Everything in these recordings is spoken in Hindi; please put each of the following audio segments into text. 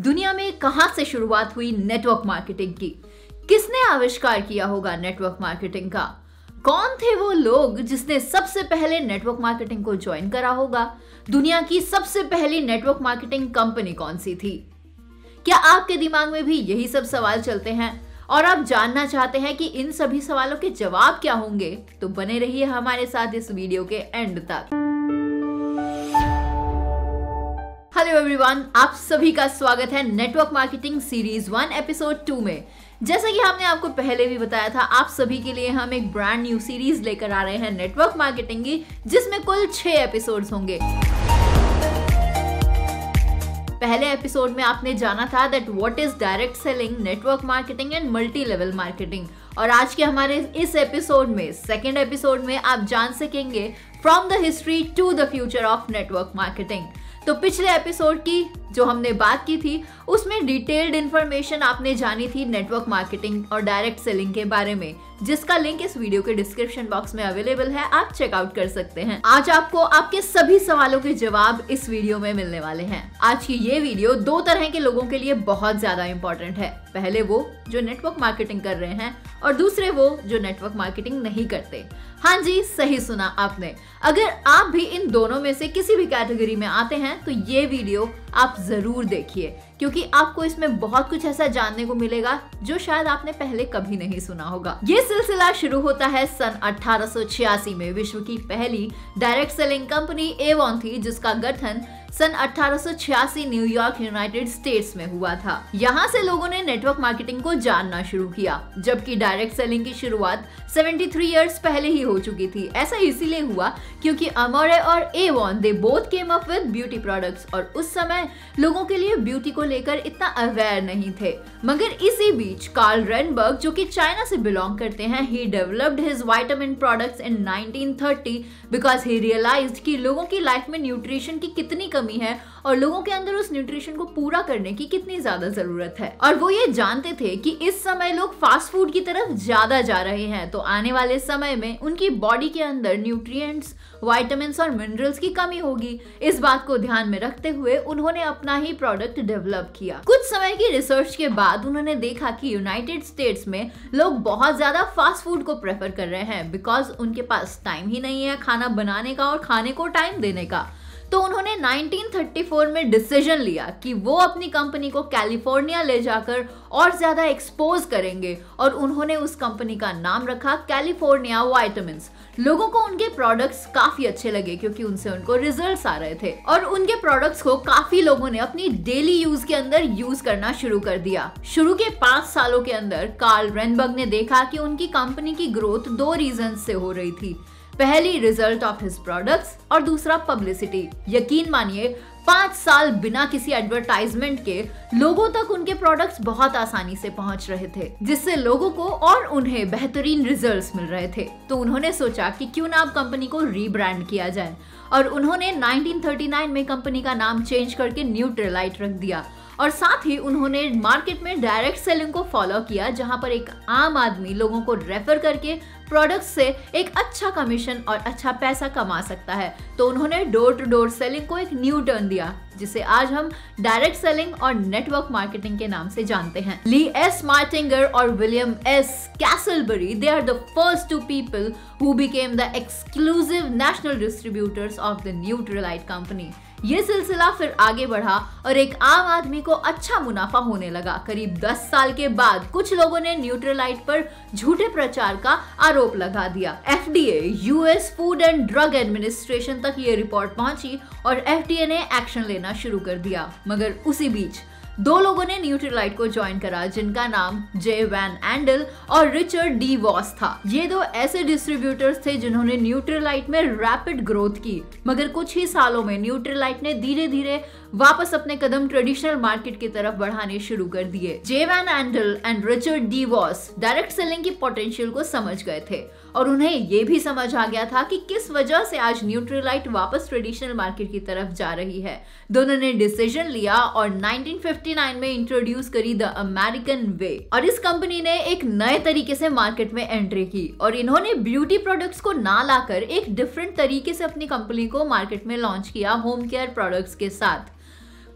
दुनिया में कहाँ से शुरुआत हुई नेटवर्क मार्केटिंग की? किसने आविष्कार किया होगा नेटवर्क मार्केटिंग का? कौन थे वो लोग जिसने सबसे पहले नेटवर्क मार्केटिंग को ज्वाइन करा होगा? दुनिया की सबसे पहली नेटवर्क मार्केटिंग कंपनी कौन सी थी? क्या आपके दिमाग में भी यही सब सवाल चलते हैं? और आप जानना चाहते हैं कि इन सभी सवालों के जवाब क्या होंगे? तो बने रहिए हमारे साथ इस वीडियो के एंड तक। हेलो एवरीवन आप सभी का स्वागत है network marketing series one episode two में। जैसा कि हमने आपको पहले भी बताया था, आप सभी के लिए हम एक ब्रांड न्यू सीरीज़ लेकर आ रहे हैं नेटवर्क मार्केटिंग की, जिसमें कुल छह एपिसोड्स होंगे। पहले एपिसोड में आपने जाना था that what is direct selling network marketing and multi level marketing और आज के हमारे इस एपिसोड में सेकेंड एपिसोड में आप जान सकेंगे from the history to the future of network marketing तो पिछले एपिसोड की जो हमने बात की थी, उसमें डिटेल्ड इन्फॉर्मेशन आपने जानी थी नेटवर्क मार्केटिंग और डायरेक्ट सेलिंग के बारे में, जिसका लिंक इस वीडियो के डिस्क्रिप्शन बॉक्स में अवेलेबल है, आप चेकआउट कर सकते हैं। आज आपको आपके सभी सवालों के जवाब इस वीडियो में मिलने वाले हैं। आज की ये वीडियो दो तरह के लोगों के लिए बहुत ज़्यादा इंपॉर्टेंट है। पहले वो जो नेटवर्क मार्केटिंग कर रहे हैं और दूसरे वो जो नेटवर्क मार्केटिंग नहीं करते। हाँ जी, सही सुना आपने। अगर आप भी इन दोनों में से किसी भी कैटेगरी में आते हैं तो ये वीडियो आप ज़रूर देखिए, क्योंकि आपको इसमें बहुत कुछ ऐसा जानने को मिलेगा जो शायद आपने पहले कभी नहीं सुना होगा। ये सिलसिला शुरू होता है सन 1886 में, विश्व की पहली डायरेक्ट सेलिंग कंपनी एवॉन थी, जिसका गठन सन 1886 न्यूयॉर्क यूनाइटेड स्टेट्स में हुआ था। यहाँ से लोगों ने नेटवर्क मार्केटिंग को जानना शुरू किया, जबकि डायरेक्ट सेलिंग की शुरुआत 73 इयर्स पहले ही हो चुकी थी। ऐसा इसीलिए हुआ क्योंकि अमोरे और Avon they both came up with beauty products और उस समय लोगों के लिए ब्यूटी को लेकर इतना अवेयर नहीं थे। मगर इसी बीच कार्ल रेनबर्ग जो कि चाइना से बिलोंग करते हैं he developed his vitamin products in 1930 because he realised कि लोगों की लाइफ में न्यूट्रिशन की कितनी है और लोगों के अंदर उस न्यूट्रिशन को पूरा करने की कितनी ज़्यादा ज़रूरत है। और वो ये जानते थे कि इस समय लोग फास्ट फ़ूड की तरफ़ ज़्यादा जा रहे हैं तो आने वाले समय में उनकी बॉडी के अंदर न्यूट्रिएंट्स वाइटामिन और मिनरल्स की कमी होगी। इस बात को ध्यान में रखते हुए उन्होंने अपना ही प्रोडक्ट डेवलप किया। कुछ समय की रिसर्च के बाद उन्होंने देखा कि यूनाइटेड स्टेट्स में लोग बहुत ज़्यादा फास्ट फ़ूड को प्रेफर कर रहे हैं बिकॉज़ उनके पास टाइम ही नहीं है खाना बनाने का और खाने को टाइम देने का। तो उन्होंने 1934 में डिसीज़न लिया कि वो अपनी कंपनी को कैलिफ़ोर्निया ले जाकर और ज़्यादा एक्सपोज करेंगे और उन्होंने उस कंपनी का नाम रखा कैलिफ़ोर्निया वाइटामिन लोगों को उनके प्रोडक्ट्स काफ़ी अच्छे लगे क्योंकि उनसे उनको रिजल्ट्स आ रहे थे और उनके प्रोडक्ट्स को काफ़ी लोगों ने अपनी डेली यूज़ के अंदर यूज़ करना शुरू कर दिया। शुरू के पाँच सालों के अंदर कार्ल रेनबर्ग ने देखा कि उनकी कंपनी की ग्रोथ दो रीजन से हो रही थी। पहली रिज़ल्ट ऑफ़ हिज प्रोडक्ट्स और दूसरा पब्लिसिटी यकीन मानिए, पाँच साल बिना किसी एडवर्टाइजमेंट के लोगों तक उनके प्रोडक्ट्स बहुत आसानी से पहुँच रहे थे, जिससे लोगों को और उन्हें बेहतरीन रिजल्ट्स मिल रहे थे। तो उन्होंने सोचा कि क्यों ना अब कंपनी को रीब्रांड किया जाए। और उन्होंने 1939 में कंपनी का नाम चेंज करके न्यूट्रलाइट रख दिया। और साथ ही उन्होंने मार्केट में डायरेक्ट सेलिंग को फॉलो किया, जहाँ पर एक आम आदमी लोगों को रेफर करके प्रोडक्ट से एक अच्छा कमीशन और अच्छा पैसा कमा सकता है। तो उन्होंने डोर टू डोर सेलिंग को एक न्यू टर्न दिया, जिसे आज हम डायरेक्ट सेलिंग और नेटवर्क मार्केटिंग के नाम से जानते हैं। ली एस मार्टिंगर और William S Casselberry they are the first two people who became the exclusive national distributors of the Nutrilite company ये सिलसिला फिर आगे बढ़ा और एक आम आदमी को अच्छा मुनाफा होने लगा। करीब 10 साल के बाद कुछ लोगों ने न्यूट्रलाइट पर झूठे प्रचार का आरोप लगा दिया। FDA, US food and drug administration तक ये रिपोर्ट पहुँची और एफडीए ने एक्शन लेना शुरू कर दिया। मगर उसी बीच दो लोगों ने न्यूट्रीलाइट को ज्वाइन करा, जिनका नाम जे वैन एंडल और रिचर्ड डी वॉस था। ये दो ऐसे डिस्ट्रीब्यूटर्स थे जिन्होंने न्यूट्रीलाइट में रैपिड ग्रोथ की। मगर कुछ ही सालों में न्यूट्रीलाइट ने धीरे धीरे वापस अपने कदम ट्रेडिशनल मार्केट की तरफ़ बढ़ाने शुरू कर दिए। Jay Van Andel and Richard DeVos direct selling की पोटेंशियल को समझ गए थे और उन्हें ये भी समझ आ गया था कि किस वजह से आज न्यूट्रीलाइट वापस ट्रेडिशनल मार्केट की तरफ़ जा रही है। दोनों ने डिसीज़न लिया और 1959 में इंट्रोड्यूस करी द अमेरिकन वे और इस कंपनी ने एक नए तरीके से मार्केट में एंट्री की और इन्होंने ब्यूटी प्रोडक्ट्स को ना लाकर एक डिफरेंट तरीके से अपनी कंपनी को मार्केट में लॉन्च किया होम केयर प्रोडक्ट्स के साथ।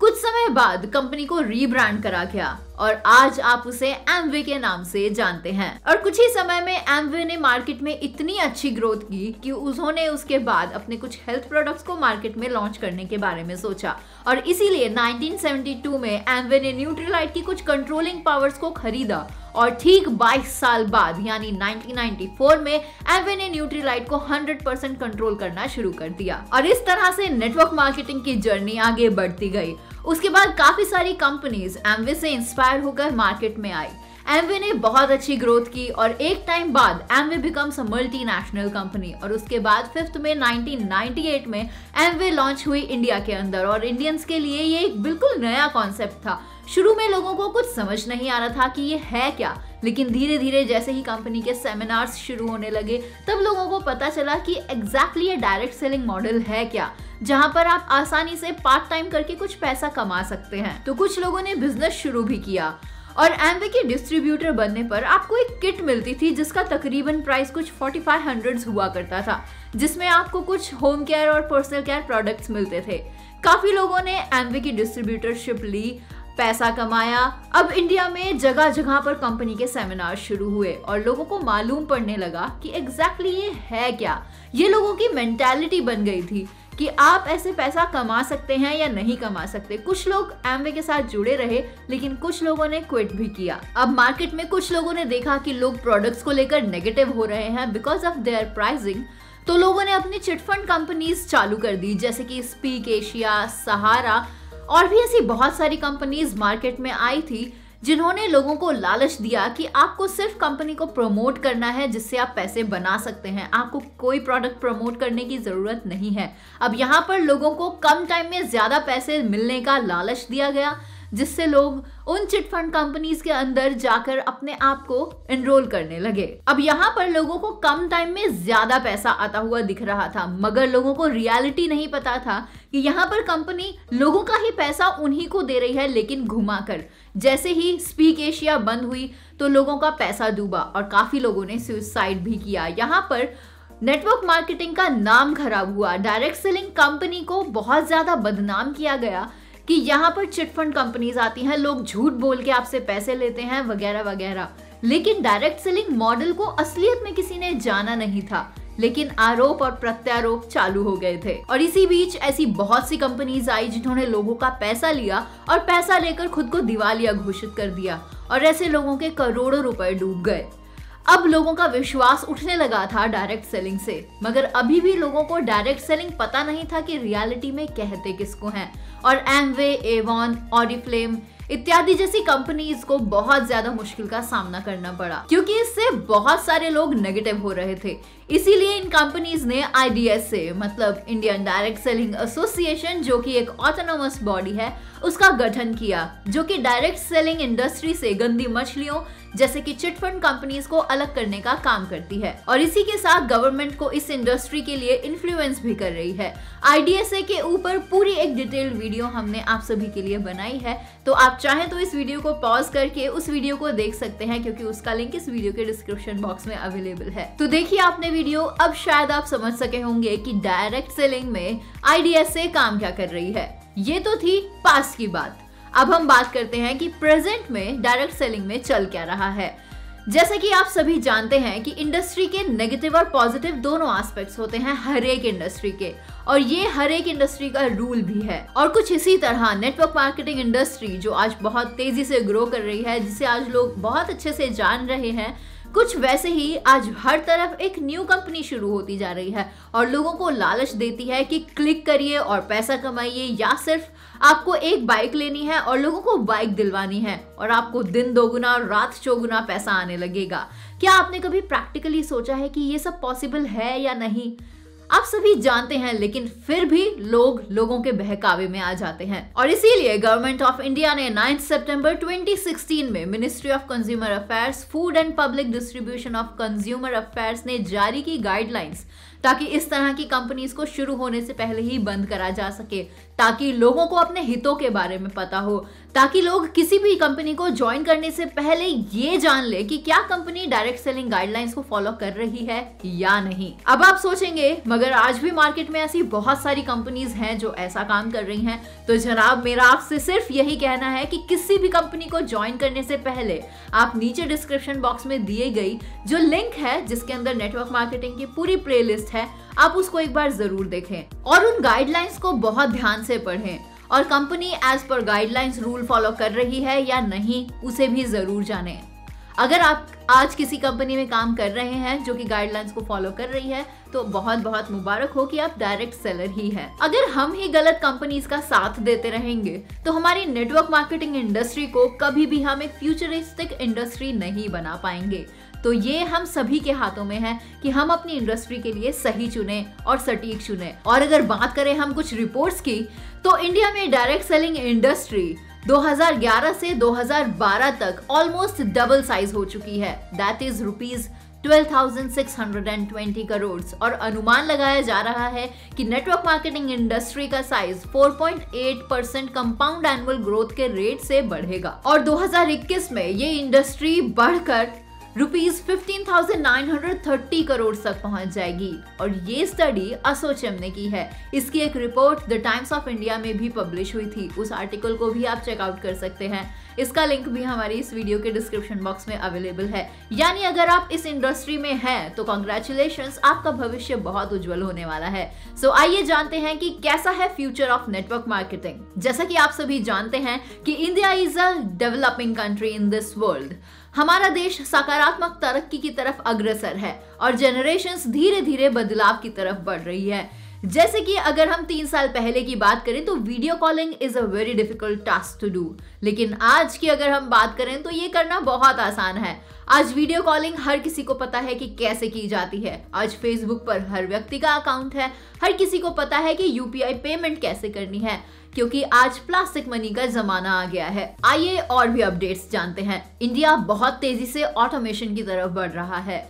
कुछ समय बाद कंपनी को रीब्रांड करा गया। और आज आप उसे एमवे के नाम से जानते हैं। और कुछ ही समय में एमवे ने मार्केट में इतनी अच्छी ग्रोथ की कि उन्होंने उसके बाद अपने कुछ हेल्थ प्रोडक्ट्स को मार्केट में लॉन्च करने के बारे में सोचा। और इसीलिए 1972 में एमवे ने न्यूट्रीलाइट की कुछ कंट्रोलिंग पावर्स को खरीदा। और ठीक 22 साल बाद, यानी 1994 में एमवे ने न्यूट्रीलाइट को 100% कंट्रोल करना शुरू कर दिया। और इस तरह से नेटवर्क मार्केटिंग की जर्नी आगे बढ़ती गई। उसके बाद काफ़ी सारी कंपनीज़ एमवे से इंस्पायर होकर मार्केट में आई। एमवे ने बहुत अच्छी ग्रोथ की और एक टाइम बाद Amway becomes a multinational company और उसके बाद फिफ्थ में 1998 में एमवे लॉन्च हुई इंडिया के अंदर और इंडियंस के लिए ये एक बिल्कुल नया कॉन्सेप्ट था। शुरू में लोगों को कुछ समझ नहीं आ रहा था कि ये है क्या, लेकिन धीरे धीरे जैसे ही कंपनी के सेमिनार्स शुरू होने लगे, तब लोगों को पता चला कि एग्जैक्टली ये डायरेक्ट सेलिंग मॉडल है क्या, जहाँ पर आप आसानी से पार्ट टाइम करके कुछ पैसा कमा सकते हैं। तो कुछ लोगों ने बिज़नेस शुरू भी किया, और एमवे के डिस्ट्रीब्यूटर बनने पर आपको एक किट मिलती थी, जिसका तकरीबन प्राइस कुछ 4500 हुआ करता था, जिसमें आपको कुछ होम केयर और पर्सनल केयर प्रोडक्ट्स मिलते थे। काफ़ी लोगों ने एमवे की डिस्ट्रीब्यूटरशिप ली पैसा कमाया। अब इंडिया में जगह जगह पर कंपनी के सेमिनार शुरू हुए और लोगों को मालूम पड़ने लगा कि एग्जैक्टली exactly ये है क्या। ये लोगों की मेंटालिटी बन गई थी कि आप ऐसे पैसा कमा सकते हैं या नहीं कमा सकते। कुछ लोग एमवे के साथ जुड़े रहे, लेकिन कुछ लोगों ने क्विट भी किया। अब मार्केट में कुछ लोगों ने देखा कि लोग प्रोडक्ट्स को लेकर नेगेटिव हो रहे हैं बिकॉज़ ऑफ़ देयर प्राइसिंग तो लोगों ने अपनी चिटफंड कंपनीज़ चालू कर दी, जैसे कि स्पीक एशिया सहारा और भी ऐसी बहुत सारी कंपनीज़ मार्केट में आई थी, जिन्होंने लोगों को लालच दिया कि आपको सिर्फ़ कंपनी को प्रमोट करना है जिससे आप पैसे बना सकते हैं। आपको कोई प्रोडक्ट प्रमोट करने की ज़रूरत नहीं है। अब यहाँ पर लोगों को कम टाइम में ज़्यादा पैसे मिलने का लालच दिया गया। जिससे लोग उन चिट फंड कंपनीज़ के अंदर जाकर अपने आप को एनरोल करने लगे। अब यहाँ पर लोगों को कम टाइम में ज़्यादा पैसा आता हुआ दिख रहा था, मगर लोगों को रियलिटी नहीं पता था कि यहाँ पर कंपनी लोगों का ही पैसा उन्हीं को दे रही है, लेकिन घुमाकर। जैसे ही स्पीक एशिया बंद हुई तो लोगों का पैसा डूबा और काफ़ी लोगों ने सुसाइड भी किया। यहाँ पर नेटवर्क मार्केटिंग का नाम खराब हुआ। डायरेक्ट सेलिंग कंपनी को बहुत ज़्यादा बदनाम किया गया। कि यहाँ पर चिटफंड कंपनीज़ आती हैं, लोग झूठ बोल के आपसे पैसे लेते हैं, वगैरह वगैरह। लेकिन डायरेक्ट सेलिंग मॉडल को असलियत में किसी ने जाना नहीं था। लेकिन आरोप और प्रत्यारोप चालू हो गए थे। और इसी बीच ऐसी बहुत सी कंपनीज़ आई जिन्होंने लोगों का पैसा लिया और पैसा लेकर खुद को दिवालिया घोषित कर दिया। और ऐसे लोगों के करोड़ों रुपए डूब गए। अब लोगों का विश्वास उठने लगा था डायरेक्ट सेलिंग से। मगर अभी भी लोगों को डायरेक्ट सेलिंग पता नहीं था कि रियलिटी में कहते किसको हैं। और एमवे एवॉन ऑरिफ्लेम इत्यादि जैसी कंपनीज़ को बहुत ज़्यादा मुश्किल का सामना करना पड़ा। क्योंकि इससे बहुत सारे लोग नेगेटिव हो रहे थे। इसीलिए इन कंपनीज़ ने आईडीएस से मतलब इंडियन डायरेक्ट सेलिंग एसोसिएशन जो कि एक ऑटोनोमस बॉडी है, उसका गठन किया, जो कि डायरेक्ट सेलिंग इंडस्ट्री से गंदी मछलियों जैसे कि चिटफंड कंपनीज़ को अलग करने का काम करती है। और इसी के साथ गवर्नमेंट को इस इंडस्ट्री के लिए इन्फ्लुएंस भी कर रही है। आईडीएसए के ऊपर पूरी एक डिटेल्ड वीडियो हमने आप सभी के लिए बनाई है। तो आप चाहें तो इस वीडियो को पॉज करके उस वीडियो को देख सकते हैं, क्योंकि उसका लिंक इस वीडियो के डिस्क्रिप्शन बॉक्स में अवेलेबल है। तो देखिए आपने वीडियो अब शायद आप समझ सके होंगे कि डायरेक्ट सेलिंग में आईडीएसए काम क्या कर रही है। ये तो थी पास की बात। अब हम बात करते हैं कि प्रेजेंट में डायरेक्ट सेलिंग में चल क्या रहा है। जैसे कि आप सभी जानते हैं कि इंडस्ट्री के नेगेटिव और पॉजिटिव दोनों एस्पेक्ट्स होते हैं हर एक इंडस्ट्री के, और ये हर एक इंडस्ट्री का रूल भी है। और कुछ इसी तरह नेटवर्क मार्केटिंग इंडस्ट्री जो आज बहुत तेज़ी से ग्रो कर रही है, जिसे आज लोग बहुत अच्छे से जान रहे हैं, कुछ वैसे ही आज हर तरफ़ एक न्यू कंपनी शुरू होती जा रही है, और लोगों को लालच देती है कि क्लिक करिए और पैसा कमाइए, या सिर्फ़ आपको एक बाइक लेनी है और लोगों को बाइक दिलवानी है और आपको दिन दोगुना रात चौगुना पैसा आने लगेगा। क्या आपने कभी प्रैक्टिकली सोचा है कि ये सब पॉसिबल है या नहीं? आप सभी जानते हैं, लेकिन फिर भी लोग लोगों के बहकावे में आ जाते हैं। और इसीलिए गवर्नमेंट ऑफ़ इंडिया ने 9 सितंबर 2016 में ministry of consumer affairs food and public distribution of consumer affairs ने जारी की गाइडलाइंस ताकि इस तरह की कंपनीज़ को शुरू होने से पहले ही बंद करा जा सके। ताकि लोगों को अपने हितों के बारे में पता हो, ताकि लोग किसी भी कंपनी को ज्वाइन करने से पहले ये जान ले कि क्या कंपनी डायरेक्ट सेलिंग गाइडलाइंस को फॉलो कर रही है या नहीं। अब आप सोचेंगे, मगर आज भी मार्केट में ऐसी बहुत सारी कंपनीज़ हैं जो ऐसा काम कर रही हैं। तो जनाब, मेरा आपसे सिर्फ़ यही कहना है कि किसी भी कंपनी को ज्वाइन करने से पहले आप नीचे डिस्क्रिप्शन बॉक्स में दिए गई जो लिंक है, जिसके अंदर नेटवर्क मार्केटिंग की पूरी प्ले है आप उसको एक बार ज़रूर देखें और उन गाइडलाइंस को बहुत ध्यान से पढ़ें। और company as per guidelines rule follow कर रही है या नहीं, उसे भी ज़रूर जानें। अगर आप आज किसी कंपनी में काम कर रहे हैं जो कि गाइडलाइंस को फॉलो कर रही है तो बहुत बहुत मुबारक हो कि आप डायरेक्ट सेलर ही हैं। अगर हम ही गलत कंपनीज़ का साथ देते रहेंगे तो हमारी नेटवर्क मार्केटिंग इंडस्ट्री को कभी भी हम एक फ्यूचरिस्टिक इंडस्ट्री नहीं बना पाएँगे। तो ये हम सभी के हाथों में है कि हम अपनी इंडस्ट्री के लिए सही चुने और सटीक चुने। और अगर बात करें हम कुछ रिपोर्ट्स की तो इंडिया में डायरेक्ट सेलिंग इंडस्ट्री 2011 से 2012 तक ऑलमोस्ट डबल साइज़ हो चुकी है। दैट इज़ रुपीज़ 12,620 करोड़ और अनुमान लगाया जा रहा है कि नेटवर्क मार्केटिंग इंडस्ट्री का size 4.8 percent compound annual growth के रेट से बढ़ेगा। और 2021 में ये इंडस्ट्री बढ़कर रुपीज़ थर्टी करोड़ तक पहुँच जाएगी। और ये स्टडी असोचम ने की है। इसकी एक report the Times of India में भी पब्लिश हुई थी। उस आर्टिकल को भी आप चेकआउट कर सकते हैं। इसका लिंक भी हमारी इस वीडियो के डिस्क्रिप्शन बॉक्स में अवेलेबल है। यानी अगर आप इस इंडस्ट्री में हैं तो कॉन्ग्रेचुलेशन आपका भविष्य बहुत उज्जवल होने वाला है। सो so, आइए जानते हैं कि कैसा है फ्यूचर ऑफ़ नेटवर्क मार्केटिंग जैसा कि आप सभी जानते हैं कि India is a developing country in this world हमारा देश सकारात्मक तरक्की की तरफ़ अग्रसर है और जनरेशन धीरे धीरे बदलाव की तरफ़ बढ़ रही है। जैसे कि अगर हम तीन साल पहले की बात करें तो video calling is a very difficult task to do लेकिन आज की अगर हम बात करें तो ये करना बहुत आसान है। आज वीडियो कॉलिंग हर किसी को पता है कि कैसे की जाती है। आज फेसबुक पर हर व्यक्ति का अकाउंट है। हर किसी को पता है कि यूपीआई पेमेंट कैसे करनी है। क्योंकि आज प्लास्टिक मनी का जमाना आ गया है। आइए और भी अपडेट्स जानते हैं। इंडिया बहुत तेज़ी से ऑटोमेशन की तरफ़ बढ़ रहा है,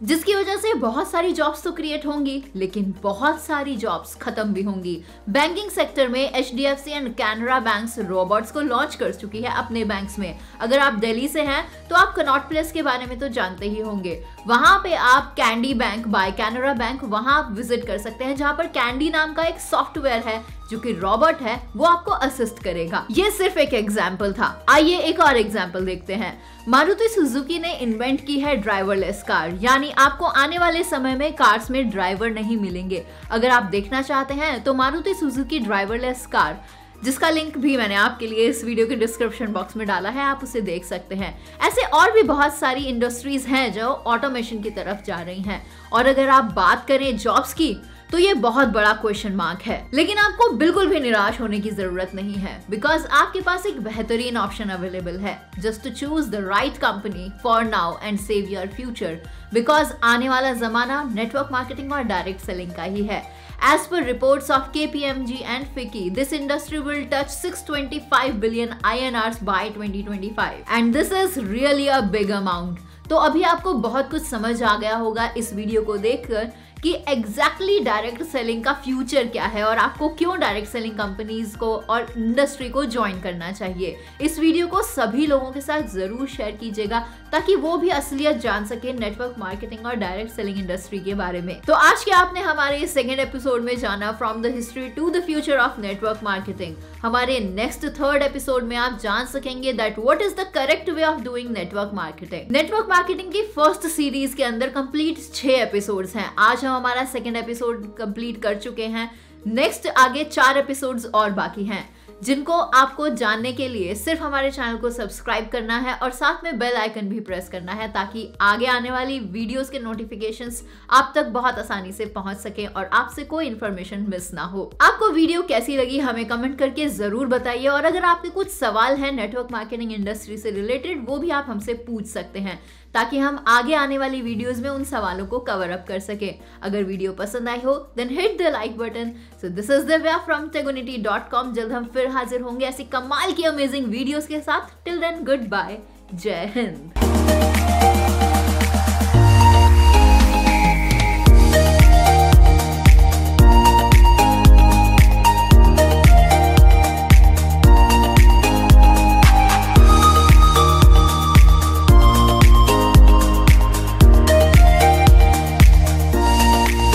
जिसकी वजह से बहुत सारी जॉब्स तो क्रिएट होंगी, लेकिन बहुत सारी जॉब्स खत्म भी होंगी। बैंकिंग सेक्टर में H D F C and Canara bank robots को लॉन्च कर चुकी है अपने बैंक्स में। अगर आप दिल्ली से हैं तो आप कनॉट प्लेस के बारे में तो जानते ही होंगे। वहाँ पे आप Candi bank by Canara bank वहाँ आप विज़िट कर सकते हैं, जहाँ पर कैंडी नाम का एक सॉफ्टवेयर है जो कि रॉबर्ट है, वो आपको असिस्ट करेगा। ये सिर्फ़ एक एग्ज़ाम्पल था। आइए एक और एग्ज़ाम्पल देखते हैं। मारुति सुजुकी ने इन्वेंट की है ड्राइवरलेस कार यानी आपको आने वाले समय में कार्स में ड्राइवर नहीं मिलेंगे। अगर आप देखना चाहते हैं तो मारुति सुजुकी ड्राइवरलेस कार जिसका लिंक भी मैंने आपके लिए इस वीडियो के डिस्क्रिप्शन बॉक्स में डाला है, आप उसे देख सकते हैं। ऐसे और भी बहुत सारी इंडस्ट्रीज़ हैं जो ऑटोमेशन की तरफ़ जा रही हैं। और अगर आप बात करें जॉब्स की तो ये बहुत बड़ा क्वेश्चन मार्क है लेकिन आपको बिल्कुल भी निराश होने की ज़रूरत नहीं है बिकॉज़ आपके पास एक बेहतरीन ऑप्शन अवेलेबल है just to choose the right company for now and save your future because आने वाला जमाना नेटवर्क मार्केटिंग और डायरेक्ट सेलिंग का ही है As per reports of KPMG and FICCI, this industry will touch 625 billion INRs by 2025. And this is really a big amount. तो अभी आपको बहुत कुछ समझ आ गया होगा इस वीडियो को देखकर कि एग्जैक्टली डायरेक्ट सेलिंग का फ्यूचर क्या है और आपको क्यों डायरेक्ट सेलिंग कंपनीज़ को और इंडस्ट्री को ज्वाइन करना चाहिए। इस वीडियो को सभी लोगों के साथ ज़रूर शेयर कीजिएगा ताकि वो भी असलियत जान सके नेटवर्क मार्केटिंग और डायरेक्ट सेलिंग इंडस्ट्री के बारे में। तो आज के आपने हमारे सेकेंड एपिसोड में जाना from the history to the future of network marketing हमारे नेक्स्ट थर्ड एपिसोड में आप जान सकेंगे that what is the correct way of doing network marketing network marketing की फ़र्स्ट सीरीज़ के अंदर कंप्लीट छह एपिसोड्स हैं। आज हम हम हमारा सेकेंड एपिसोड कंप्लीट कर चुके हैं। नेक्स्ट आगे चार एपिसोड्स और बाकी हैं, जिनको आपको जानने के लिए सिर्फ़ हमारे चैनल को सब्सक्राइब करना है और साथ में बेल आइकन भी प्रेस करना है ताकि आगे आने वाली वीडियोस के नोटिफिकेशंस आप तक बहुत आसानी से पहुँच सके और आपसे कोई इन्फॉर्मेशन मिस ना हो। आपको वीडियो कैसी लगी हमें कमेंट करके ज़रूर बताइए और अगर आपके कुछ सवाल है नेटवर्क मार्केटिंग इंडस्ट्री से रिलेटेड वो भी आप हमसे पूछ सकते हैं। ताकि हम आगे आने वाली वीडियोस में उन सवालों को कवर अप कर सके। अगर वीडियो पसंद आई हो then hit the like button so this is Divya from Tegonity dot com जल्द हम फिर हाजिर होंगे ऐसी कमाल की अमेजिंग वीडियोस के साथ। टिल देन गुड बाय जय हिंद।